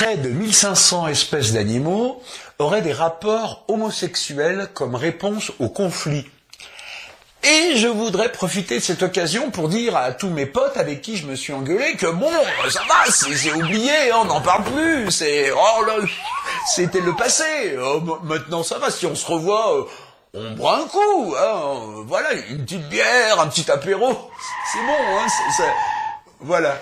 près de 1500 espèces d'animaux auraient des rapports homosexuels comme réponse au conflit. Et je voudrais profiter de cette occasion pour dire à tous mes potes avec qui je me suis engueulé que bon, ça va, c'est oublié, on n'en parle plus, c'est oh là, c'était le passé. Oh, maintenant ça va, si on se revoit, euh, on boit un coup, hein, voilà, une petite bière, un petit apéro, c'est bon, hein, voilà.